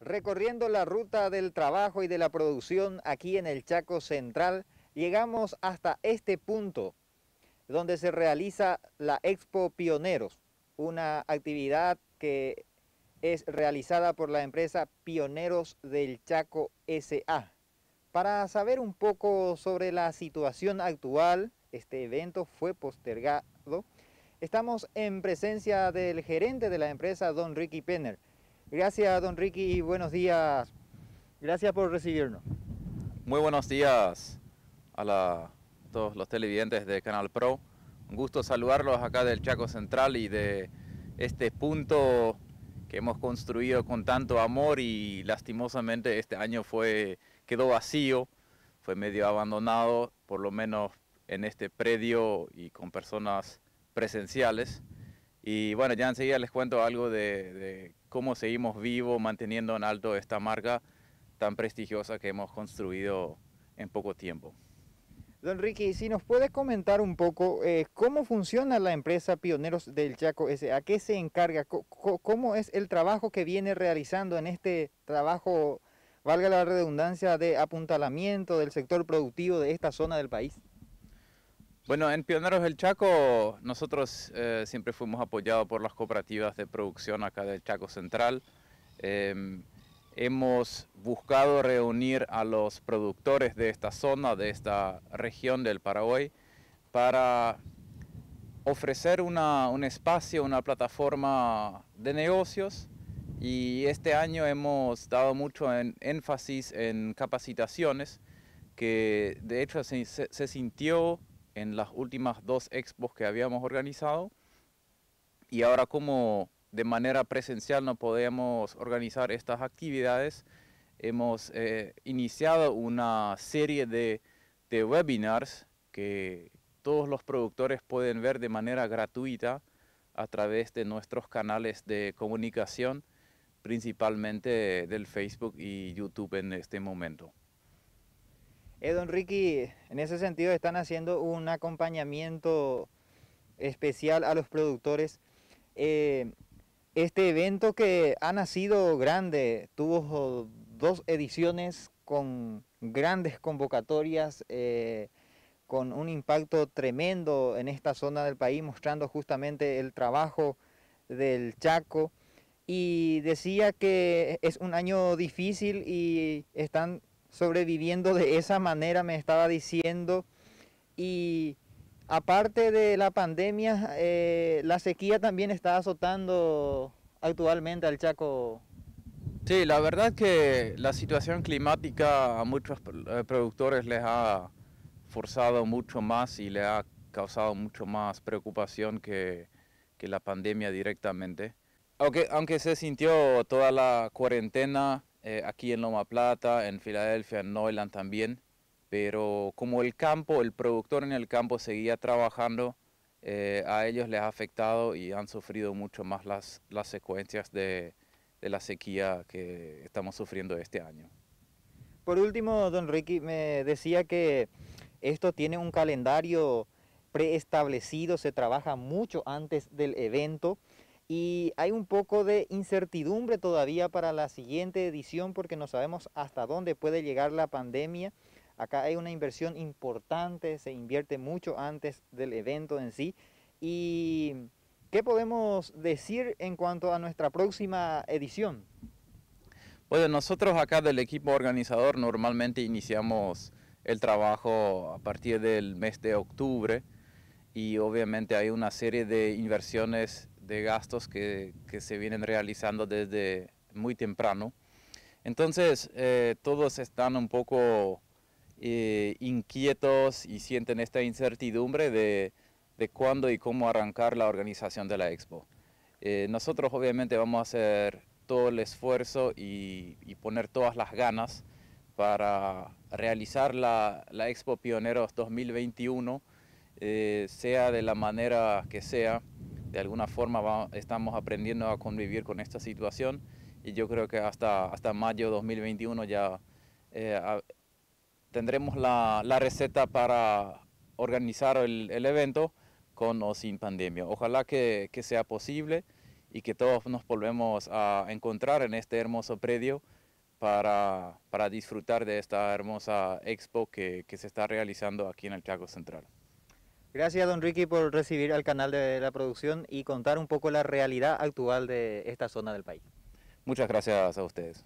Recorriendo la ruta del trabajo y de la producción aquí en el Chaco Central, llegamos hasta este punto donde se realiza la Expo Pioneros, una actividad que es realizada por la empresa Pioneros del Chaco SA. Para saber un poco sobre la situación actual, este evento fue postergado. Estamos en presencia del gerente de la empresa, don Ricky Penner. Gracias, don Ricky, y buenos días. Gracias por recibirnos. Muy buenos días a, todos los televidentes de Canal Pro. Un gusto saludarlos acá del Chaco Central y de este punto que hemos construido con tanto amor y lastimosamente este año fue, quedó vacío, fue medio abandonado, por lo menos en este predio y con personas presenciales. Y bueno, ya enseguida les cuento algo de, cómo seguimos vivos manteniendo en alto esta marca tan prestigiosa que hemos construido en poco tiempo. Don Ricky, si nos puede comentar un poco eh, cómo funciona la empresa Pioneros del Chaco ¿a qué se encarga? ¿Cómo es el trabajo que viene realizando en este trabajo, valga la redundancia, de apuntalamiento del sector productivo de esta zona del país? Bueno, en Pioneros del Chaco nosotros eh, siempre fuimos apoyados por las cooperativas de producción acá del Chaco Central. Em, hemos buscado reunir a los productores de esta zona, de esta región del Paraguay, para ofrecer un espacio, una plataforma de negocios y este año hemos dado mucho énfasis en capacitaciones que de hecho se sintió en las últimas dos expos que habíamos organizado y ahora como de manera presencial no podemos organizar estas actividades, hemos eh, iniciado una serie de, de webinars que todos los productores pueden ver de manera gratuita a través de nuestros canales de comunicación, principalmente del Facebook y YouTube en este momento. Eh, don Ricky, en ese sentido están haciendo un acompañamiento especial a los productores. Eh, este evento que ha nacido grande, tuvo dos ediciones con grandes convocatorias, eh, con un impacto tremendo en esta zona del país, mostrando justamente el trabajo del Chaco. Y decía que es un año difícil y están sobreviviendo de esa manera, me estaba diciendo. Y aparte de la pandemia, eh, la sequía también está azotando actualmente al Chaco. Sí, la verdad que la situación climática a muchos eh, productores les ha forzado mucho más y le ha causado mucho más preocupación que, que la pandemia directamente. Aunque, aunque se sintió toda la cuarentena eh, aquí en Loma Plata, en Filadelfia, en Neuland también, pero como el campo, el productor en el campo seguía trabajando, eh, a ellos les ha afectado y han sufrido mucho más las, las secuencias de, de la sequía que estamos sufriendo este año. Por último, don Ricky, me decía que esto tiene un calendario preestablecido, se trabaja mucho antes del evento y hay un poco de incertidumbre todavía para la siguiente edición porque no sabemos hasta dónde puede llegar la pandemia. Acá hay una inversión importante, se invierte mucho antes del evento en sí. ¿Y qué podemos decir en cuanto a nuestra próxima edición? Bueno, nosotros acá del equipo organizador normalmente iniciamos el trabajo a partir del mes de octubre y obviamente hay una serie de inversiones de gastos que, se vienen realizando desde muy temprano. Entonces, eh, todos están un poco eh, inquietos y sienten esta incertidumbre de, de, cuándo y cómo arrancar la organización de la expo. Eh, nosotros obviamente vamos a hacer todo el esfuerzo y, poner todas las ganas para realizar la, la Expo Pioneros 2021, sea de la manera que sea, de alguna forma estamos aprendiendo a convivir con esta situación y yo creo que hasta, hasta mayo 2021 ya eh, tendremos la, la, receta para organizar el, el, evento con o sin pandemia. Ojalá que, que sea posible y que todos nos volvemos a encontrar en este hermoso predio para, para disfrutar de esta hermosa expo que, que se está realizando aquí en el Chaco Central. Gracias, don Ricky, por recibir al canal de la producción y contar un poco la realidad actual de esta zona del país. Muchas gracias a ustedes.